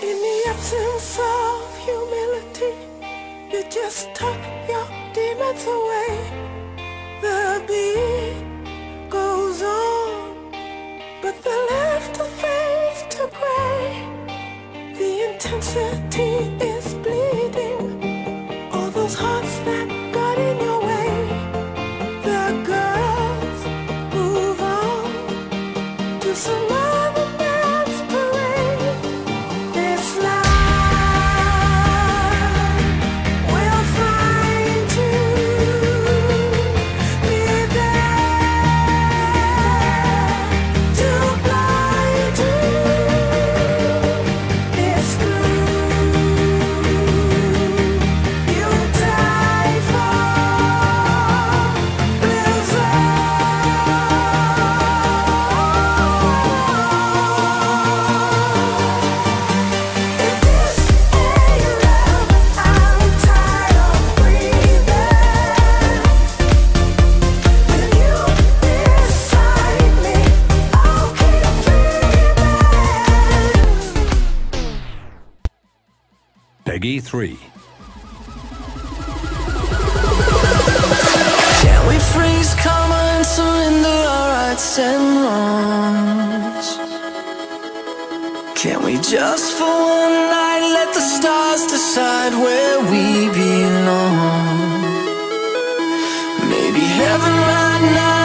In the absence of humility, you just tuck your demons away. The beat goes on, but the laughter fades to gray. The intensity is bleeding. All those hearts that got in your way. The girls move on to some Peggy 3. Can we freeze, and surrender our rights and wrongs? Can we just for one night let the stars decide where we belong? Maybe heaven right now